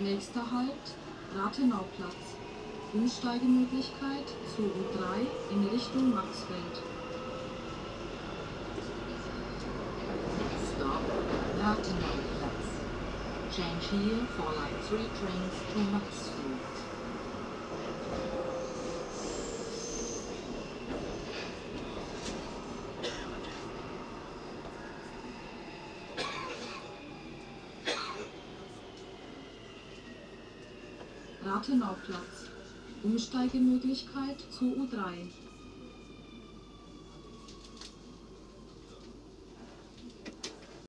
Nächster Halt, Rathenauplatz. Umsteigemöglichkeit zu U3 in Richtung Maxfeld. Stop Rathenauplatz. Change here for like three trains to Maxfield. Rathenauplatz. Umsteigemöglichkeit zu U3.